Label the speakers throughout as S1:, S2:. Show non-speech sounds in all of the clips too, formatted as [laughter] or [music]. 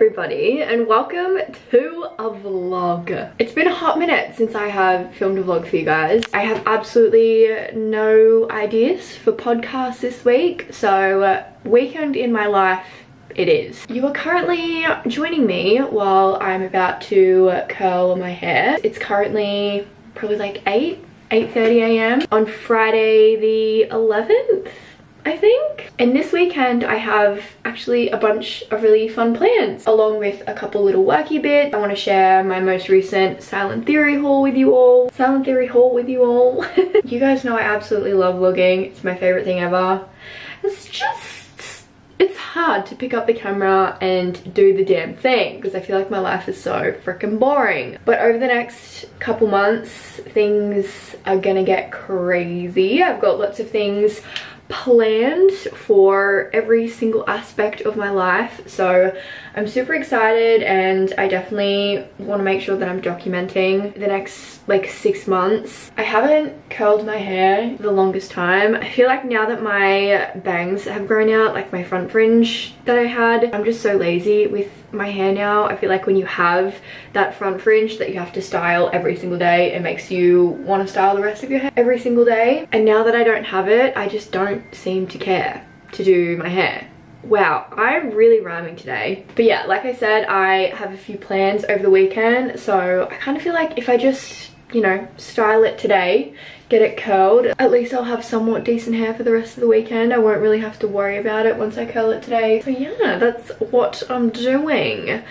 S1: everybody and welcome to a vlog. It's been a hot minute since I have filmed a vlog for you guys. I have absolutely no ideas for podcasts this week so uh, weekend in my life it is. You are currently joining me while I'm about to curl my hair. It's currently probably like 8, 8.30 a.m. on Friday the 11th. I think. And this weekend I have actually a bunch of really fun plans along with a couple little worky bits. I want to share my most recent Silent Theory haul with you all. Silent Theory haul with you all. [laughs] you guys know I absolutely love vlogging. It's my favorite thing ever. It's just, it's hard to pick up the camera and do the damn thing because I feel like my life is so freaking boring. But over the next couple months, things are gonna get crazy. I've got lots of things planned for every single aspect of my life so I'm super excited and I definitely want to make sure that I'm documenting the next like six months. I haven't curled my hair the longest time. I feel like now that my bangs have grown out, like my front fringe that I had, I'm just so lazy with my hair now. I feel like when you have that front fringe that you have to style every single day, it makes you want to style the rest of your hair every single day. And now that I don't have it, I just don't seem to care to do my hair. Wow, I'm really rhyming today. But yeah, like I said, I have a few plans over the weekend. So I kind of feel like if I just, you know, style it today, get it curled, at least I'll have somewhat decent hair for the rest of the weekend. I won't really have to worry about it once I curl it today. So yeah, that's what I'm doing.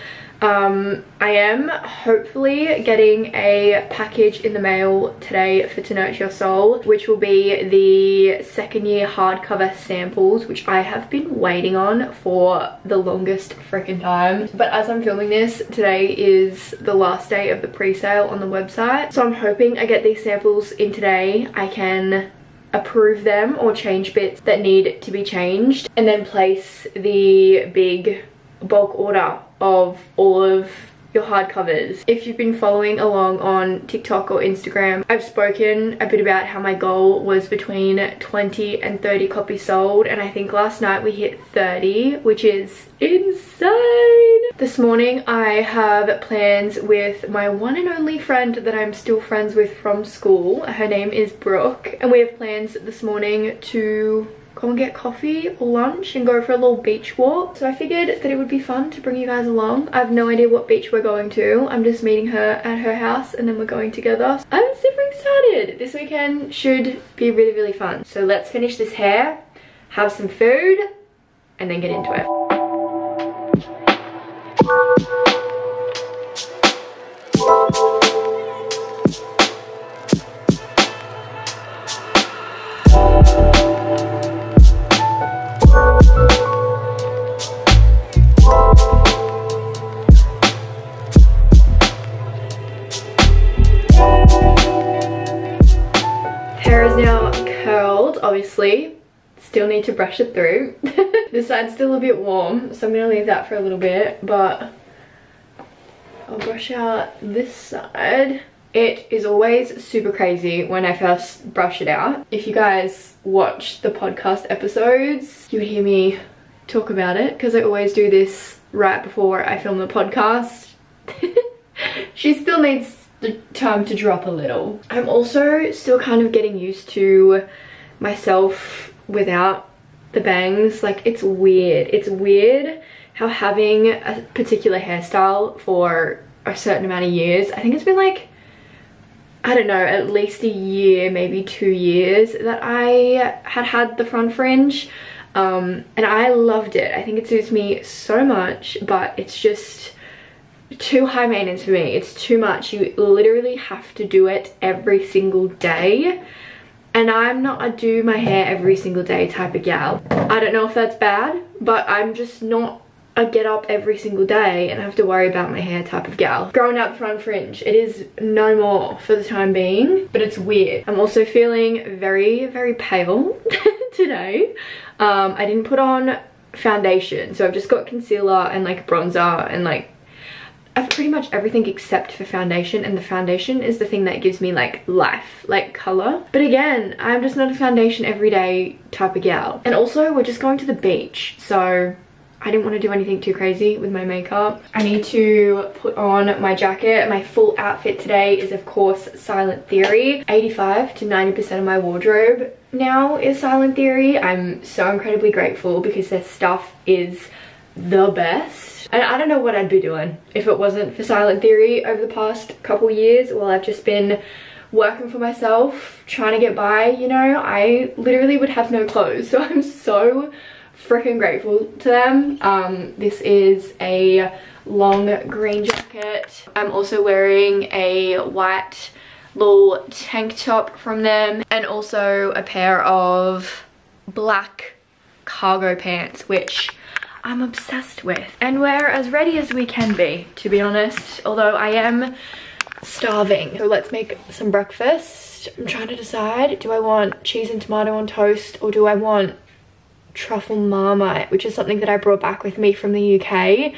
S1: Um, I am hopefully getting a package in the mail today for To Nurture Your Soul, which will be the second year hardcover samples, which I have been waiting on for the longest freaking time. But as I'm filming this, today is the last day of the pre-sale on the website. So I'm hoping I get these samples in today. I can approve them or change bits that need to be changed and then place the big bulk order of all of your hardcovers. If you've been following along on TikTok or Instagram, I've spoken a bit about how my goal was between 20 and 30 copies sold and I think last night we hit 30 which is insane. This morning I have plans with my one and only friend that I'm still friends with from school. Her name is Brooke and we have plans this morning to go and get coffee or lunch and go for a little beach walk. So I figured that it would be fun to bring you guys along. I have no idea what beach we're going to. I'm just meeting her at her house and then we're going together. I'm super excited. This weekend should be really, really fun. So let's finish this hair, have some food, and then get into it. Still need to brush it through. [laughs] this side's still a bit warm, so I'm going to leave that for a little bit, but I'll brush out this side. It is always super crazy when I first brush it out. If you guys watch the podcast episodes, you hear me talk about it because I always do this right before I film the podcast. [laughs] she still needs the time to drop a little. I'm also still kind of getting used to myself without the bangs. Like it's weird. It's weird how having a particular hairstyle for a certain amount of years, I think it's been like, I don't know, at least a year, maybe two years that I had had the front fringe. Um, and I loved it. I think it suits me so much, but it's just too high maintenance for me. It's too much. You literally have to do it every single day and I'm not a do my hair every single day type of gal. I don't know if that's bad, but I'm just not a get up every single day and have to worry about my hair type of gal. Growing out the front fringe, it is no more for the time being, but it's weird. I'm also feeling very, very pale [laughs] today. Um, I didn't put on foundation, so I've just got concealer and like bronzer and like pretty much everything except for foundation and the foundation is the thing that gives me like life, like color. But again, I'm just not a foundation everyday type of gal. And also we're just going to the beach. So I didn't want to do anything too crazy with my makeup. I need to put on my jacket. My full outfit today is of course Silent Theory. 85 to 90% of my wardrobe now is Silent Theory. I'm so incredibly grateful because their stuff is the best. And I don't know what I'd be doing if it wasn't for Silent Theory over the past couple years while I've just been working for myself, trying to get by, you know, I literally would have no clothes. [laughs] So I'm so freaking grateful to them. Um, this is a long green jacket. I'm also wearing a white little tank top from them and also a pair of black cargo pants, which I'm obsessed with. And we're as ready as we can be, to be honest, although I am starving. So let's make some breakfast. I'm trying to decide, do I want cheese and tomato on toast or do I want truffle marmite, which is something that I brought back with me from the UK.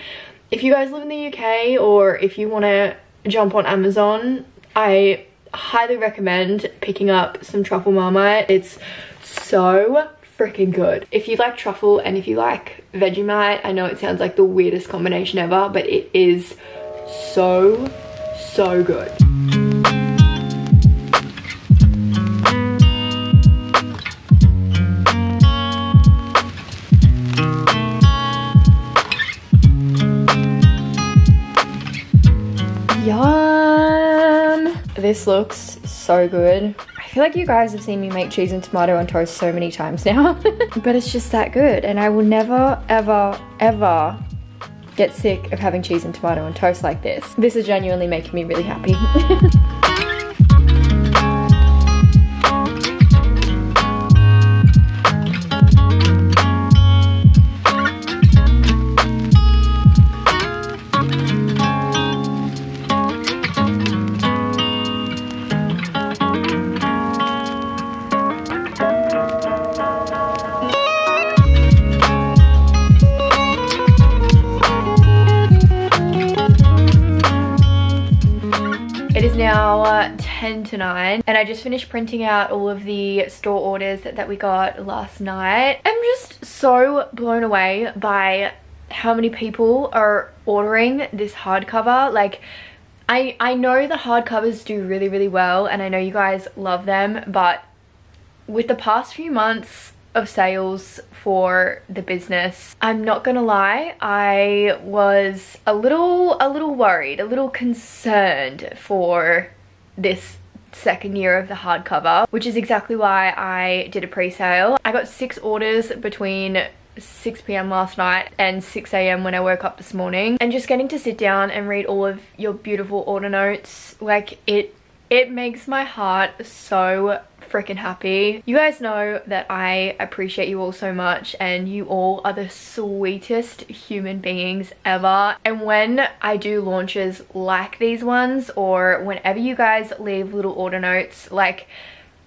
S1: If you guys live in the UK or if you want to jump on Amazon, I highly recommend picking up some truffle marmite. It's so freaking good. If you like truffle and if you like Vegemite, I know it sounds like the weirdest combination ever, but it is so, so good. Yum! This looks so good. I feel like you guys have seen me make cheese and tomato on toast so many times now. [laughs] but it's just that good and I will never, ever, ever get sick of having cheese and tomato on toast like this. This is genuinely making me really happy. [laughs] 10 to 9 and I just finished printing out all of the store orders that, that we got last night. I'm just so blown away by how many people are ordering this hardcover. Like, I, I know the hardcovers do really, really well and I know you guys love them, but with the past few months of sales for the business. I'm not gonna lie, I was a little a little worried, a little concerned for this second year of the hardcover, which is exactly why I did a pre-sale. I got six orders between 6 p.m. last night and 6 a.m. when I woke up this morning and just getting to sit down and read all of your beautiful order notes like it it makes my heart so freaking happy. You guys know that I appreciate you all so much and you all are the sweetest human beings ever. And when I do launches like these ones or whenever you guys leave little order notes, like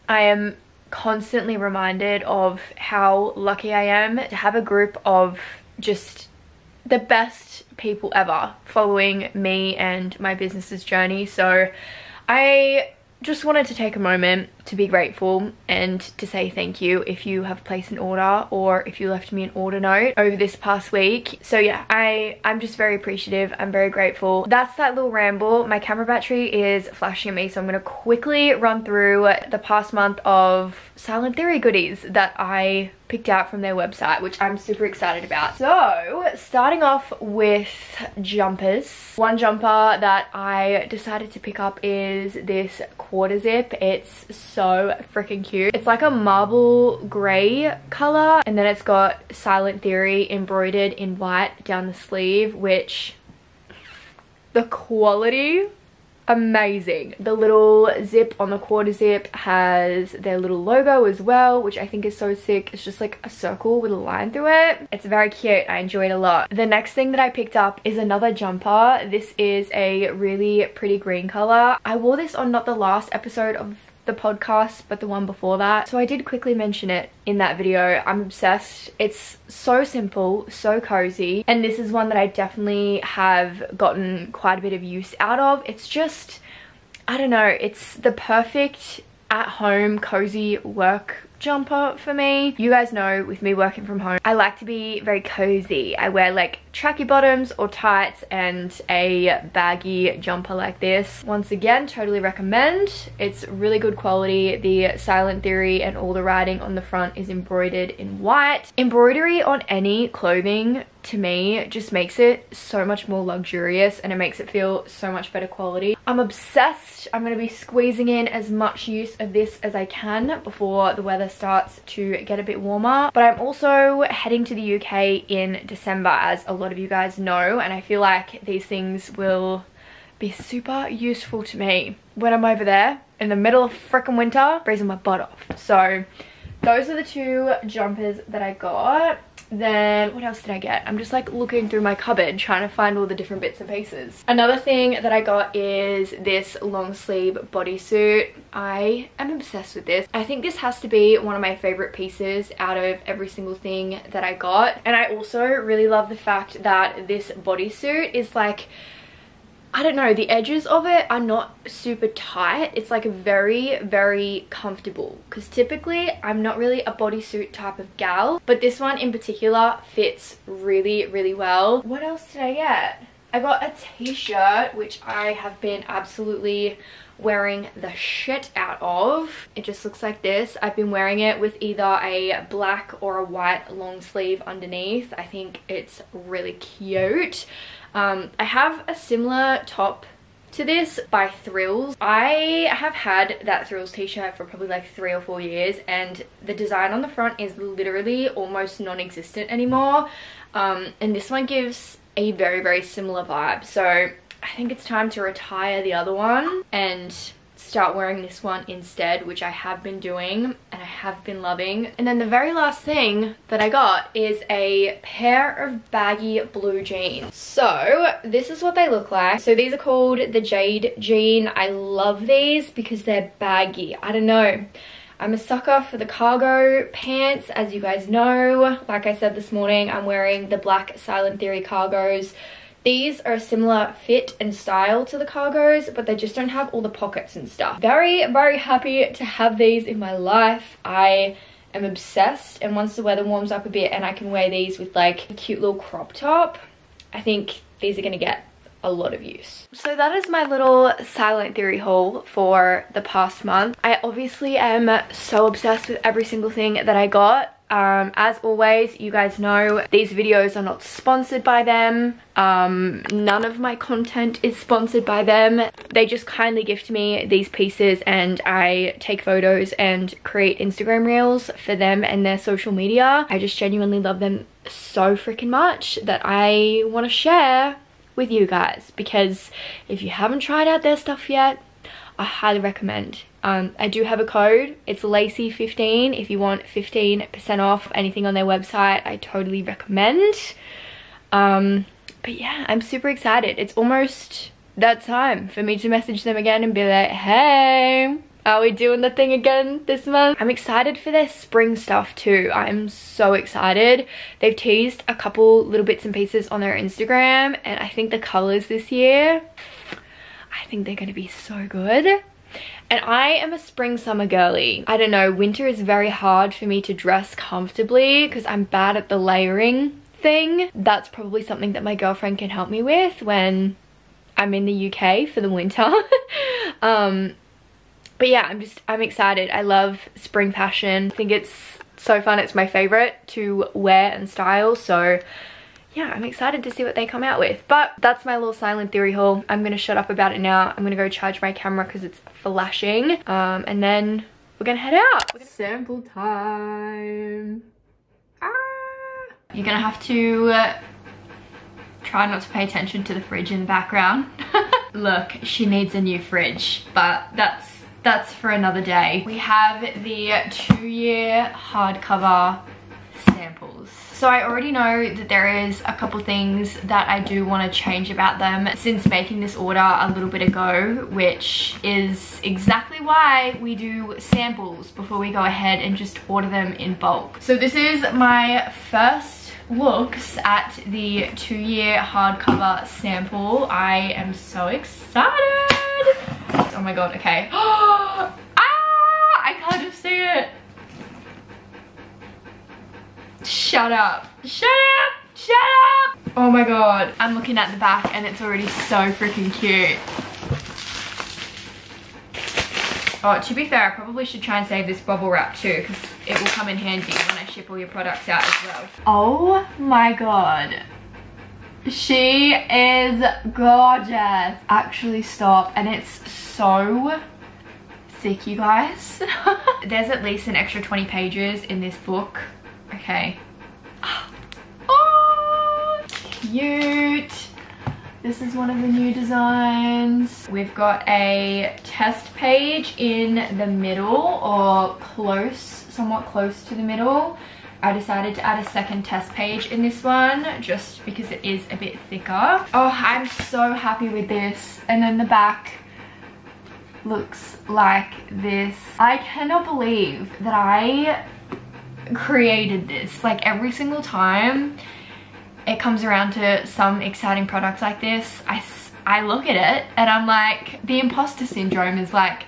S1: I am constantly reminded of how lucky I am to have a group of just the best people ever following me and my business's journey. So I just wanted to take a moment to be grateful and to say thank you if you have placed an order or if you left me an order note over this past week. So yeah, I, I'm just very appreciative. I'm very grateful. That's that little ramble. My camera battery is flashing at me, so I'm to quickly run through the past month of Silent Theory goodies that I picked out from their website, which I'm super excited about. So, starting off with jumpers. One jumper that I decided to pick up is this quarter zip. It's so freaking cute. It's like a marble grey colour and then it's got Silent Theory embroidered in white down the sleeve, which the quality amazing. The little zip on the quarter zip has their little logo as well, which I think is so sick. It's just like a circle with a line through it. It's very cute. I enjoyed a lot. The next thing that I picked up is another jumper. This is a really pretty green color. I wore this on not the last episode of the podcast but the one before that. So I did quickly mention it in that video. I'm obsessed. It's so simple so cozy and this is one that I definitely have gotten quite a bit of use out of. It's just I don't know it's the perfect at home cozy work jumper for me. You guys know with me working from home, I like to be very cozy. I wear like tracky bottoms or tights and a baggy jumper like this. Once again, totally recommend. It's really good quality. The Silent Theory and all the writing on the front is embroidered in white. Embroidery on any clothing to me just makes it so much more luxurious and it makes it feel so much better quality. I'm obsessed. I'm going to be squeezing in as much use of this as I can before the weather starts to get a bit warmer. But I'm also heading to the UK in December as a lot of you guys know and I feel like these things will be super useful to me when I'm over there in the middle of freaking winter freezing my butt off. So those are the two jumpers that I got then what else did I get? I'm just like looking through my cupboard trying to find all the different bits and pieces. Another thing that I got is this long sleeve bodysuit. I am obsessed with this. I think this has to be one of my favorite pieces out of every single thing that I got. And I also really love the fact that this bodysuit is like I don't know, the edges of it are not super tight. It's like a very, very comfortable because typically I'm not really a bodysuit type of gal, but this one in particular fits really, really well. What else did I get? I got a t-shirt, which I have been absolutely wearing the shit out of. It just looks like this. I've been wearing it with either a black or a white long sleeve underneath. I think it's really cute. Um, I have a similar top to this by Thrills. I have had that Thrills t-shirt for probably like three or four years and the design on the front is literally almost non-existent anymore. Um, and this one gives a very, very similar vibe. So I think it's time to retire the other one and start wearing this one instead which I have been doing and I have been loving. And then the very last thing that I got is a pair of baggy blue jeans. So this is what they look like. So these are called the Jade jean. I love these because they're baggy. I don't know. I'm a sucker for the cargo pants, as you guys know. Like I said this morning, I'm wearing the black Silent Theory cargos these are a similar fit and style to the cargos, but they just don't have all the pockets and stuff. Very, very happy to have these in my life. I am obsessed and once the weather warms up a bit and I can wear these with like a cute little crop top, I think these are gonna get a lot of use. So that is my little Silent Theory haul for the past month. I obviously am so obsessed with every single thing that I got um, as always you guys know these videos are not sponsored by them um, none of my content is sponsored by them they just kindly gift me these pieces and I take photos and create Instagram reels for them and their social media I just genuinely love them so freaking much that I want to share with you guys because if you haven't tried out their stuff yet I highly recommend. Um, I do have a code. It's Lacey15 if you want 15% off anything on their website. I totally recommend. Um, but yeah, I'm super excited. It's almost that time for me to message them again and be like, hey, are we doing the thing again this month? I'm excited for their spring stuff too. I'm so excited. They've teased a couple little bits and pieces on their Instagram and I think the colors this year I think they're to be so good. And I am a spring summer girly. I don't know, winter is very hard for me to dress comfortably because I'm bad at the layering thing. That's probably something that my girlfriend can help me with when I'm in the UK for the winter. [laughs] um, but yeah, I'm just, I'm excited. I love spring fashion. I think it's so fun. It's my favorite to wear and style. So yeah, I'm excited to see what they come out with. But that's my little Silent Theory haul. I'm going to shut up about it now. I'm going to go charge my camera because it's flashing. Um, and then we're going to head out. Sample time. Ah. You're going to have to uh, try not to pay attention to the fridge in the background. [laughs] Look, she needs a new fridge, but that's that's for another day. We have the two-year hardcover samples. So I already know that there is a couple things that I do want to change about them since making this order a little bit ago, which is exactly why we do samples before we go ahead and just order them in bulk. So this is my first looks at the two-year hardcover sample. I am so excited. Oh my god, okay. [gasps] ah, I can't just see it. Shut up. Shut up. Shut up. Oh my god. I'm looking at the back and it's already so freaking cute. Oh, to be fair, I probably should try and save this bubble wrap too because it will come in handy when I ship all your products out as well. Oh my god. She is gorgeous. Actually stop. And it's so thick, you guys. [laughs] There's at least an extra 20 pages in this book. Okay. [gasps] Oh, cute. This is one of the new designs. We've got a test page in the middle or close, somewhat close to the middle. I decided to add a second test page in this one just because it is a bit thicker. Oh, I'm so happy with this. And then the back looks like this. I cannot believe that I created this. Like every single time it comes around to some exciting products like this, I, I look at it and I'm like, the imposter syndrome is like,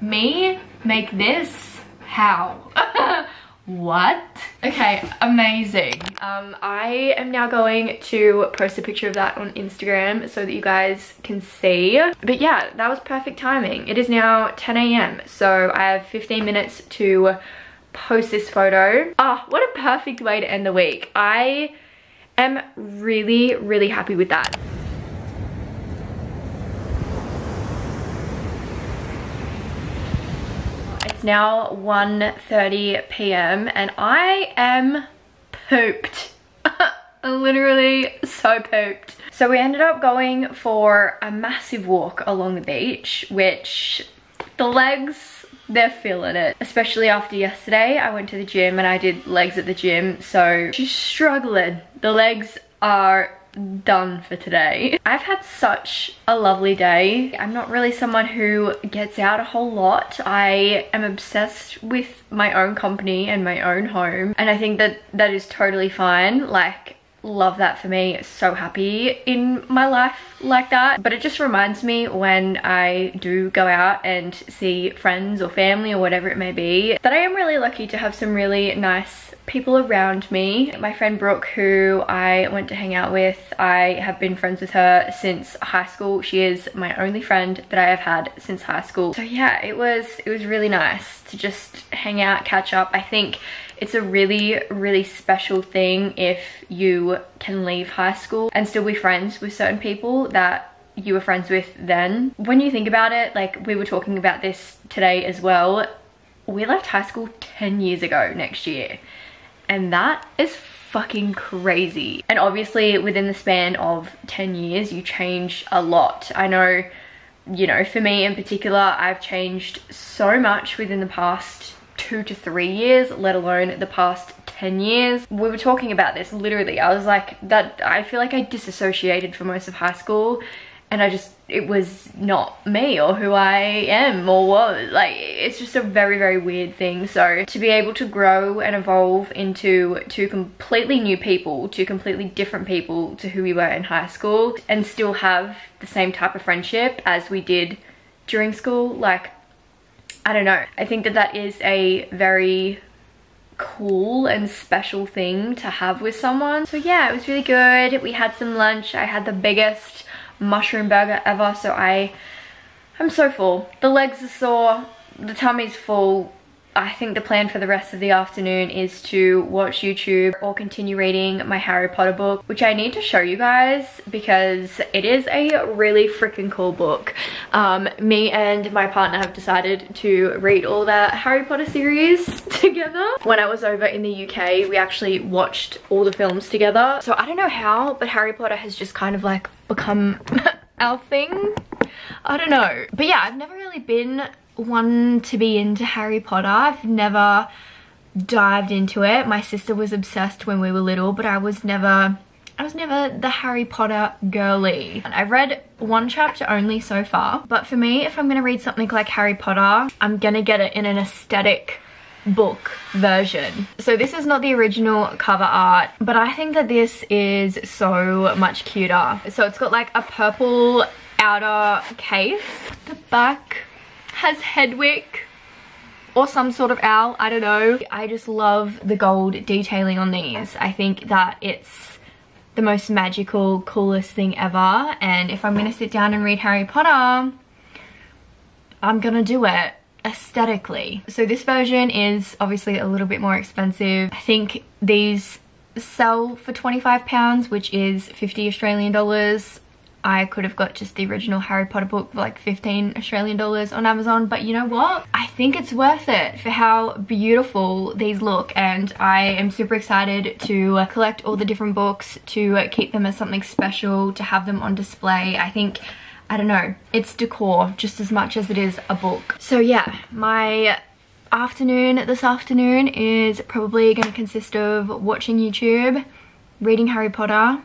S1: me make this? How? [laughs] what? Okay, amazing. Um, I am now going to post a picture of that on Instagram so that you guys can see. But yeah, that was perfect timing. It is now 10 a.m. So I have 15 minutes to post this photo. Ah, oh, what a perfect way to end the week. I am really, really happy with that. It's now 1.30 p.m. and I am pooped. [laughs] Literally so pooped. So we ended up going for a massive walk along the beach, which the legs they're feeling it. Especially after yesterday, I went to the gym and I did legs at the gym, so she's struggling. The legs are done for today. I've had such a lovely day. I'm not really someone who gets out a whole lot. I am obsessed with my own company and my own home and I think that that is totally fine. Like love that for me. So happy in my life like that. But it just reminds me when I do go out and see friends or family or whatever it may be that I am really lucky to have some really nice people around me. My friend Brooke, who I went to hang out with, I have been friends with her since high school. She is my only friend that I have had since high school. So yeah, it was it was really nice to just hang out, catch up. I think it's a really, really special thing if you can leave high school and still be friends with certain people that you were friends with then. When you think about it, like we were talking about this today as well, we left high school 10 years ago next year and that is fucking crazy. And obviously within the span of 10 years, you change a lot. I know, you know, for me in particular, I've changed so much within the past two to three years, let alone the past 10 years. We were talking about this literally. I was like, that I feel like I disassociated for most of high school and I just, it was not me or who I am or was. Like, it's just a very, very weird thing. So to be able to grow and evolve into two completely new people, two completely different people to who we were in high school and still have the same type of friendship as we did during school, like, I don't know. I think that that is a very cool and special thing to have with someone. So yeah, it was really good. We had some lunch. I had the biggest mushroom burger ever. So I, I'm so full. The legs are sore, the tummy's full. I think the plan for the rest of the afternoon is to watch YouTube or continue reading my Harry Potter book, which I need to show you guys because it is a really freaking cool book. Um, me and my partner have decided to read all the Harry Potter series [laughs] together. When I was over in the UK, we actually watched all the films together. So I don't know how, but Harry Potter has just kind of like become [laughs] our thing. I don't know. But yeah, I've never really been one to be into Harry Potter. I've never dived into it. My sister was obsessed when we were little, but I was never I was never the Harry Potter girly. I've read one chapter only so far, but for me, if I'm gonna read something like Harry Potter, I'm gonna get it in an aesthetic book version. So this is not the original cover art, but I think that this is so much cuter. So it's got like a purple outer case. The back has Hedwig or some sort of owl, I don't know. I just love the gold detailing on these. I think that it's the most magical, coolest thing ever. And if I'm gonna sit down and read Harry Potter, I'm gonna do it aesthetically. So this version is obviously a little bit more expensive. I think these sell for 25 pounds, which is 50 Australian dollars. I could have got just the original Harry Potter book for like 15 Australian dollars on Amazon, but you know what? I think it's worth it for how beautiful these look and I am super excited to collect all the different books, to keep them as something special, to have them on display. I think I don't know, it's decor just as much as it is a book. So yeah, my afternoon this afternoon is probably going to consist of watching YouTube, reading Harry Potter,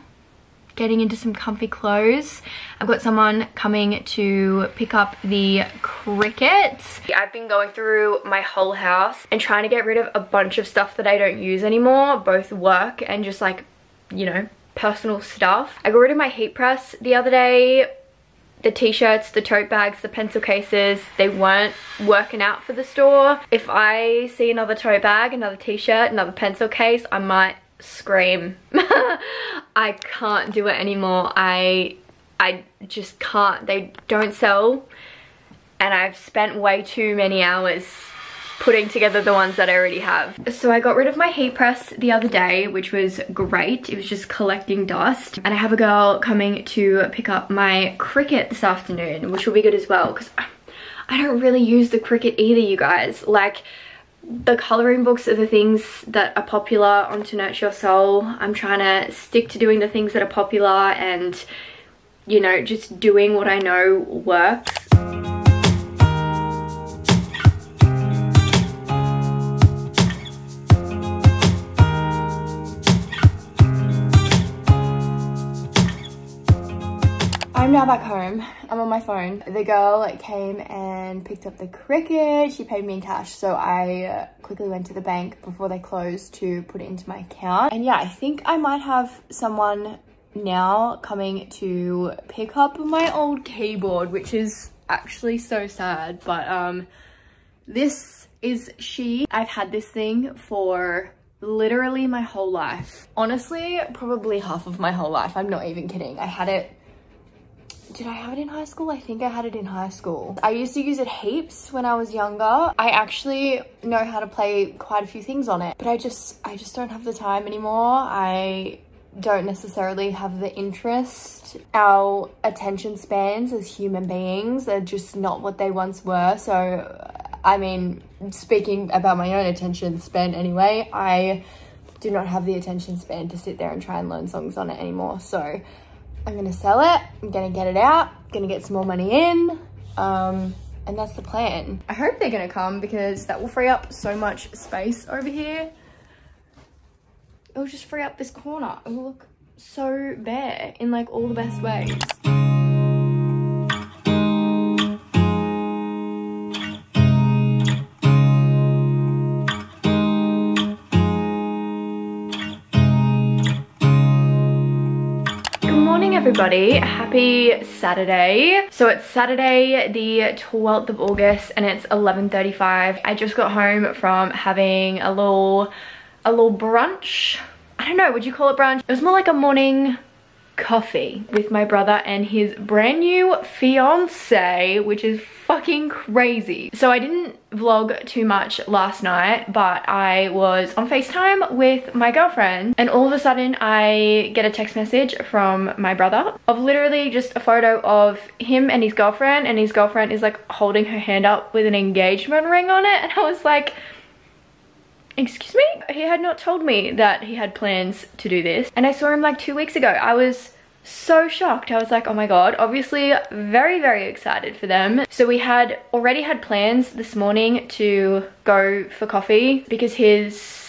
S1: getting into some comfy clothes. I've got someone coming to pick up the Cricut. I've been going through my whole house and trying to get rid of a bunch of stuff that I don't use anymore, both work and just like, you know, personal stuff. I got rid of my heat press the other day, the t-shirts, the tote bags, the pencil cases, they weren't working out for the store. If I see another tote bag, another t-shirt, another pencil case, I might scream. [laughs] I can't do it anymore. I I just can't. They don't sell and I've spent way too many hours putting together the ones that I already have. So I got rid of my heat press the other day, which was great. It was just collecting dust. And I have a girl coming to pick up my Cricut this afternoon, which will be good as well because I don't really use the Cricut either, you guys. Like, the coloring books are the things that are popular on To Nurture Your Soul. I'm trying to stick to doing the things that are popular and, you know, just doing what I know works. I'm now back home. I'm on my phone. The girl came and picked up the Cricut. She paid me in cash. So I uh, quickly went to the bank before they closed to put it into my account. And yeah, I think I might have someone now coming to pick up my old keyboard, which is actually so sad. But um, this is she. I've had this thing for literally my whole life. Honestly, probably half of my whole life. I'm not even kidding. I had it did I have it in high school? I think I had it in high school. I used to use it heaps when I was younger. I actually know how to play quite a few things on it, but I just, I just don't have the time anymore. I don't necessarily have the interest. Our attention spans as human beings are just not what they once were. So, I mean, speaking about my own attention span anyway, I do not have the attention span to sit there and try and learn songs on it anymore. So I'm gonna sell it, I'm gonna get it out, gonna get some more money in, um, and that's the plan. I hope they're gonna come because that will free up so much space over here. It'll just free up this corner. It will look so bare in like all the best ways. Everybody. Happy saturday. So it's saturday the 12th of august and it's 11:35. i just got home from having a little a little brunch. I don't know would you call it brunch? It was more like a morning coffee with my brother and his brand new fiance, which is fucking crazy. So I didn't vlog too much last night, but I was on FaceTime with my girlfriend and all of a sudden I get a text message from my brother of literally just a photo of him and his girlfriend and his girlfriend is like holding her hand up with an engagement ring on it and I was like, excuse me? He had not told me that he had plans to do this. And I saw him like two weeks ago. I was so shocked. I was like, oh my god. Obviously very, very excited for them. So we had already had plans this morning to go for coffee because his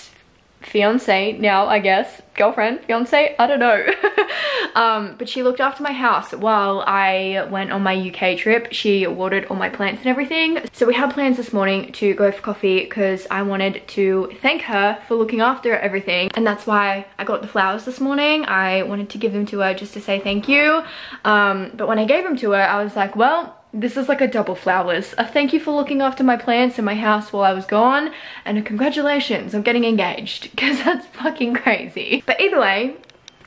S1: fiance now, I guess, girlfriend, fiance, I don't know. [laughs] um, but she looked after my house while I went on my UK trip. She watered all my plants and everything. So we had plans this morning to go for coffee because I wanted to thank her for looking after everything. And that's why I got the flowers this morning. I wanted to give them to her just to say thank you. Um, but when I gave them to her, I was like, well, this is like a double flowers. A thank you for looking after my plants in my house while I was gone and a congratulations on getting engaged [laughs] because that's fucking crazy. But either way,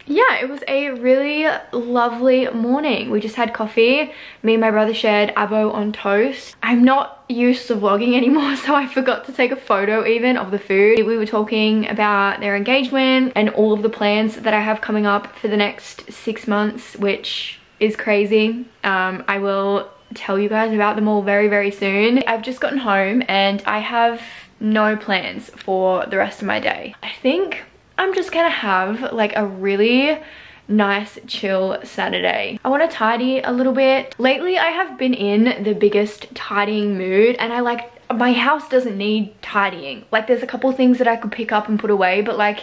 S1: yeah, it was a really lovely morning. We just had coffee. Me and my brother shared avo on toast. I'm not used to vlogging [laughs] anymore, so I forgot to take a photo even of the food. We were talking about their engagement and all of the plans that I have coming up for the next six months, which is crazy. Um, I will tell you guys about them all very, very soon. I've just gotten home and I have no plans for the rest of my day. I think I'm just gonna have like a really nice chill Saturday. I want to tidy a little bit. Lately I have been in the biggest tidying mood and I like my house doesn't need tidying. Like there's a couple things that I could pick up and put away but like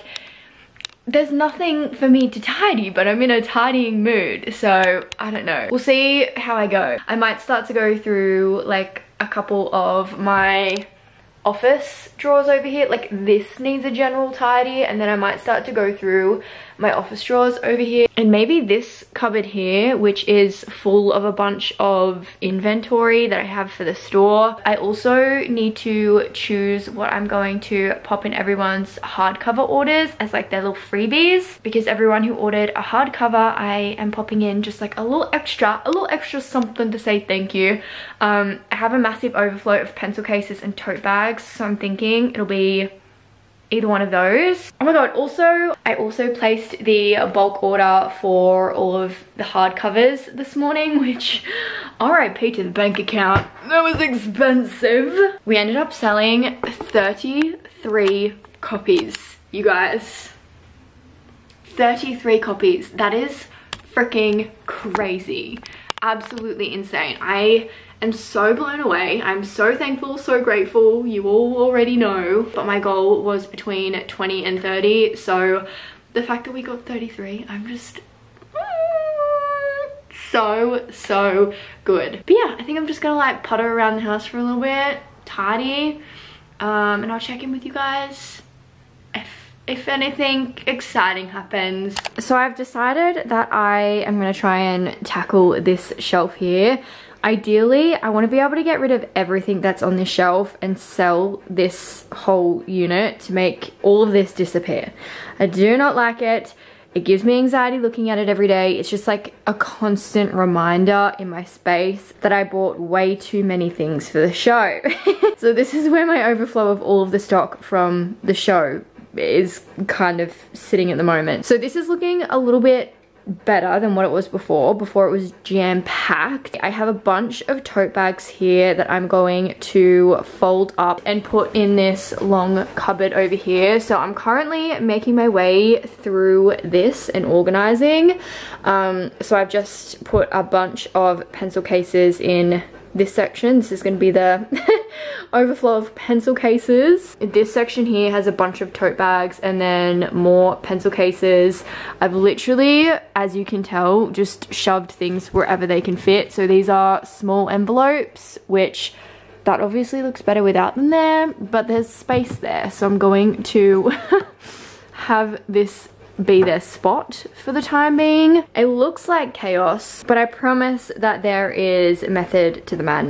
S1: there's nothing for me to tidy but I'm in a tidying mood so I don't know. We'll see how I go. I might start to go through like a couple of my office drawers over here. Like this needs a general tidy and then I might start to go through my office drawers over here. And maybe this cupboard here which is full of a bunch of inventory that I have for the store. I also need to choose what I'm going to pop in everyone's hardcover orders as like their little freebies. Because everyone who ordered a hardcover I am popping in just like a little extra a little extra something to say thank you. Um, I have a massive overflow of pencil cases and tote bags so I'm thinking it'll be either one of those. Oh my god, also, I also placed the bulk order for all of the hardcovers this morning, [laughs] which RIP to the bank account. That was expensive. We ended up selling 33 copies, you guys. 33 copies. That is freaking crazy. Absolutely insane. I am so blown away. I'm so thankful, so grateful. You all already know. But my goal was between 20 and 30. So the fact that we got 33, I'm just so, so good. But yeah, I think I'm just gonna like putter around the house for a little bit, tidy, um, and I'll check in with you guys if anything exciting happens. So I've decided that I am going to try and tackle this shelf here Ideally, I want to be able to get rid of everything that's on this shelf and sell this whole unit to make all of this disappear. I do not like it. It gives me anxiety looking at it every day. It's just like a constant reminder in my space that I bought way too many things for the show. [laughs] so this is where my overflow of all of the stock from the show is kind of sitting at the moment. So this is looking a little bit better than what it was before. Before it was jam-packed. I have a bunch of tote bags here that I'm going to fold up and put in this long cupboard over here. So I'm currently making my way through this and organizing. Um, so I've just put a bunch of pencil cases in this section. This is going to be the [laughs] overflow of pencil cases. This section here has a bunch of tote bags and then more pencil cases. I've literally, as you can tell, just shoved things wherever they can fit. So these are small envelopes, which that obviously looks better without them there, but there's space there. So I'm going to [laughs] have this be their spot for the time being. It looks like chaos, but I promise that there is a method to the madness.